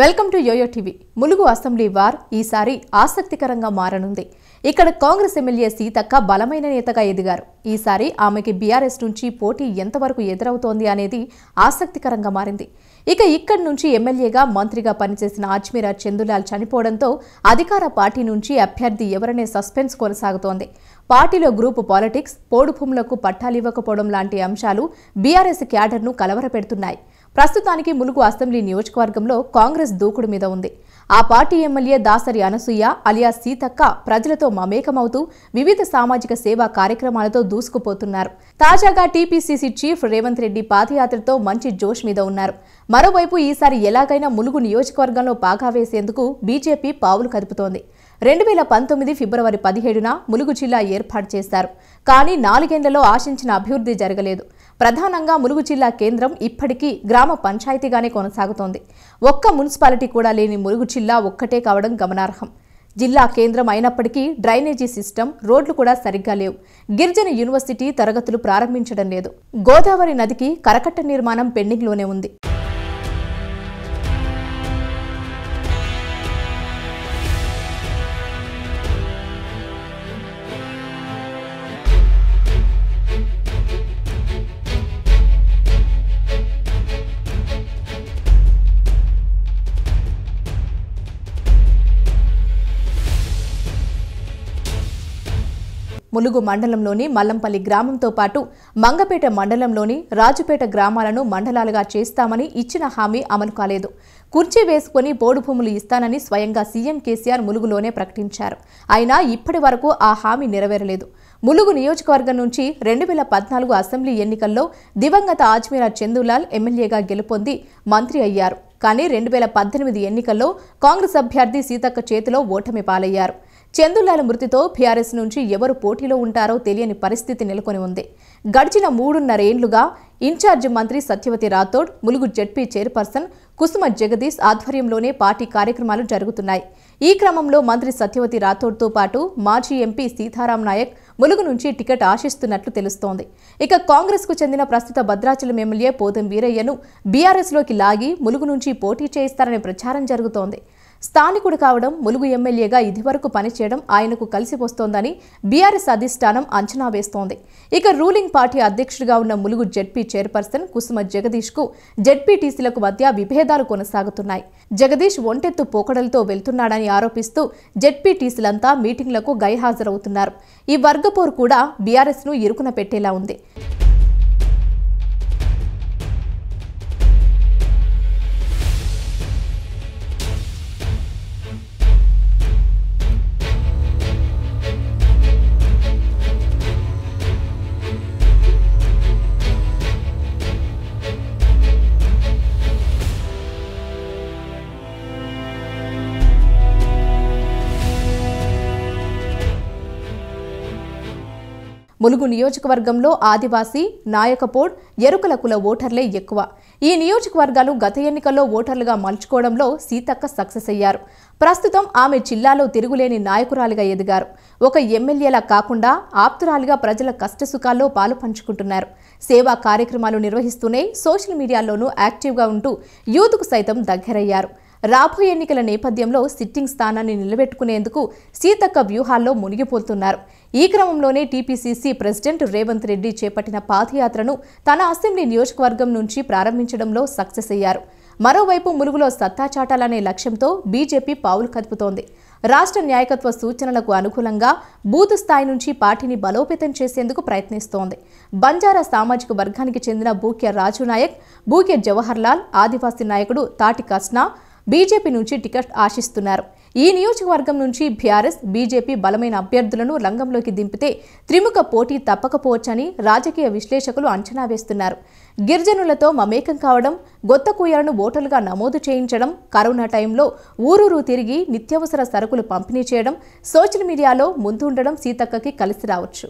Welcome to YOYO TV. Mulugu assembly war ఈసారి ఆసక్తికరంగా మారనుంది. ఇక్కడ కాంగ్రెస్ ఎమ్మెల్యే సీతక్క బలమైన నేతగా ఎదిగారు. ఈసారి ఆమెకి బీఆర్ఎస్ నుంచి పోటీ ఎంతవరకు ఎదురవుతోంది అనేది ఆసక్తికరంగా మారింది. ఇక ఇక్కడి నుంచి ఎమ్మెల్యేగా మంత్రిగా పనిచేసిన అజ్మీరా చందులాల్ చనిపోవడంతో అధికార పార్టీ నుంచి అభ్యర్థి ఎవరనే సస్పెన్స్ కొనసాగుతోంది. పార్టీలో గ్రూపు పాలిటిక్స్ పోడుభూములకు పట్టాలివ్వకపోవడం లాంటి అంశాలు బీఆర్ఎస్ క్యాడర్ను కలవరపెడుతున్నాయి. ప్రస్తుతానికి ములుగు అసెంబ్లీ నియోజకవర్గంలో కాంగ్రెస్ దూకుడు మీద ఉంది. ఆ party MLA Dasari Anasuya alias Seethakka ప్రజలతో మమేకమవుతూ వివిధ సామాజిక సేవా కార్యక్రమాలతో దూసుకుపోతున్నారు. తాజాగా టీపీసీసీ చీఫ్ రేవంత్ రెడ్డి పాదయాత్రతో మంచి జోష్ మీద ఉన్నారు. మరోవైపు ఈసారి ఎలాగైనా ములుగు నియోజకవర్గంలో పాగా వేసేందుకు బీజేపీ పావులు కదుపుతోంది. రెండు వేల పంతొమ్మిది ఫిబ్రవరి పదిహేడున ములుగు జిల్లా ఏర్పాటు చేశారు. కానీ నాలుగేండ్లలో ఆశించిన అభివృద్ధి జరగలేదు. ప్రధానంగా ములుగు జిల్లా కేంద్రం ఇప్పటికీ గ్రామ పంచాయతీగానే కొనసాగుతోంది. ఒక్క మున్సిపాలిటీ కూడా లేని ములుగు జిల్లా ఒక్కటే కావడం గమనార్హం. జిల్లా కేంద్రం అయినప్పటికీ డ్రైనేజీ సిస్టమ్ రోడ్లు కూడా సరిగ్గా లేవు. గిరిజన యూనివర్సిటీ తరగతులు ప్రారంభించడం లేదు. గోదావరి నదికి కరకట్ట నిర్మాణం పెండింగ్లోనే ఉంది. ములుగు మండలంలోని మల్లంపల్లి గ్రామంతో పాటు మంగపేట మండలంలోని రాజుపేట గ్రామాలను మండలాలుగా చేస్తామని ఇచ్చిన హామీ అమలు కాలేదు. కుర్చీ వేసుకుని పోడు భూములు ఇస్తానని స్వయంగా సీఎం కేసీఆర్ ములుగులోనే ప్రకటించారు. అయినా ఇప్పటి వరకు ఆ హామీ నెరవేరలేదు. ములుగు నియోజకవర్గం నుంచి రెండు వేల పద్నాలుగు అసెంబ్లీ ఎన్నికల్లో దివంగత ఆజ్మీరా చందులాల్ ఎమ్మెల్యేగా గెలుపొంది మంత్రి అయ్యారు. కానీ రెండు వేల పద్దెనిమిది ఎన్నికల్లో కాంగ్రెస్ అభ్యర్థి సీతక్క చేతిలో ఓటమి పాలయ్యారు. చందులాల మృతితో బీఆర్ఎస్ నుంచి ఎవరు పోటీలో ఉంటారో తెలియని పరిస్థితి నెలకొని ఉంది. గడిచిన మూడున్నరేండ్లుగా ఇన్ఛార్జి మంత్రి సత్యవతి రాథోడ్ ములుగు జడ్పీ చైర్పర్సన్ కుసుమ జగదీష్ ఆధ్వర్యంలోనే పార్టీ కార్యక్రమాలు జరుగుతున్నాయి. ఈ క్రమంలో మంత్రి సత్యవతి రాథోడ్తో పాటు మాజీ ఎంపీ సీతారాం నాయక్ ములుగు నుంచి టికెట్ ఆశిస్తున్నట్లు తెలుస్తోంది. ఇక కాంగ్రెస్కు చెందిన ప్రస్తుత భద్రాచలం ఎమ్మెల్యే పోతం వీరయ్యను బీఆర్ఎస్లోకి లాగి ములుగు నుంచి పోటీ చేయిస్తారనే ప్రచారం జరుగుతోంది. స్థానికుడు కావడం ములుగు ఎమ్మెల్యేగా ఇదివరకు పనిచేయడం ఆయనకు కలిసి వస్తోందని బీఆర్ఎస్ అధిష్టానం అంచనా వేస్తోంది. ఇక రూలింగ్ పార్టీ అధ్యక్షుడిగా ఉన్న ములుగు జడ్పీ చైర్పర్సన్ కుసుమ జగదీష్కు జడ్పీటీసీలకు మధ్య విభేదాలు కొనసాగుతున్నాయి. జగదీష్ ఒంటెత్తు పోకడలతో వెళ్తున్నాడని ఆరోపిస్తూ జడ్పీటీసీలంతా మీటింగ్లకు గైహాజరవుతున్నారు ఈ వర్గపోరు కూడా బీఆర్ఎస్ను ఇరుకున పెట్టేలా ఉంది. ములుగు నియోజకవర్గంలో ఆదివాసీ నాయకపోడ్ ఎరుకల కుల ఓటర్లే ఎక్కువ. ఈ నియోజకవర్గాలు గత ఎన్నికల్లో ఓటర్లుగా మలుచుకోవడంలో సీతక్క సక్సెస్ అయ్యారు. ప్రస్తుతం ఆమె జిల్లాలో తిరుగులేని నాయకురాలిగా ఎదిగారు. ఒక ఎమ్మెల్యేలా కాకుండా ఆప్తురాలిగా ప్రజల కష్టసుఖాల్లో పాలు పంచుకుంటున్నారు. సేవా కార్యక్రమాలు నిర్వహిస్తూనే సోషల్ మీడియాలోనూ యాక్టివ్గా ఉంటూ యూత్కు సైతం దగ్గరయ్యారు. రాబోయే ఎన్నికల నేపథ్యంలో సిట్టింగ్ స్థానాన్ని నిలబెట్టుకునేందుకు సీతక్క వ్యూహాల్లో మునిగిపోతున్నారు. ఈ క్రమంలోనే టీపీసీసీ ప్రెసిడెంట్ రేవంత్ రెడ్డి చేపట్టిన పాదయాత్రను తన అసెంబ్లీ నియోజకవర్గం నుంచి ప్రారంభించడంలో సక్సెస్ అయ్యారు. మరోవైపు ములుగులో సత్తా చాటాలనే లక్ష్యంతో బీజేపీ పావులు కదుపుతోంది. రాష్ట్ర న్యాయకత్వ సూచనలకు అనుకూలంగా బూత్ స్థాయి నుంచి పార్టీని బలోపేతం చేసేందుకు ప్రయత్నిస్తోంది. బంజారా సామాజిక వర్గానికి చెందిన బూక్య రాజు నాయక్ బూక్య జవహర్లాల్ ఆదివాసీ నాయకుడు తాటి కస్నా బీజేపీ నుంచి టికెట్ ఆశిస్తున్నారు. ఈ నియోజకవర్గం నుంచి బీఆర్ఎస్ బీజేపీ బలమైన అభ్యర్థులను రంగంలోకి దింపితే త్రిముఖ పోటీ తప్పకపోవచ్చని రాజకీయ విశ్లేషకులు అంచనా వేస్తున్నారు. గిరిజనులతో మమేకం కావడం గొత్త కూయలను ఓటర్లుగా నమోదు చేయించడం కరోనా టైంలో ఊరూరు తిరిగి నిత్యావసర సరుకులు పంపిణీ చేయడం సోషల్ మీడియాలో ముందుండడం సీతక్కకి కలిసి రావచ్చు.